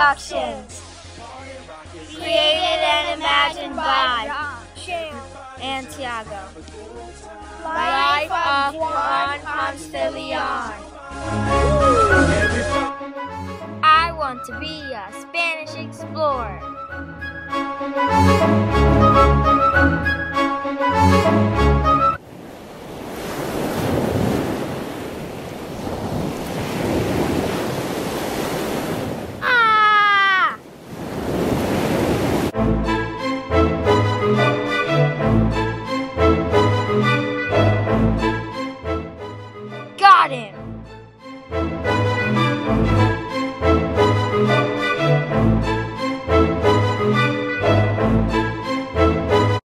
Productions. Created and imagined by and Tiago. Life of Juan Ponce de Leon. I want to be a Spanish explorer. Got him!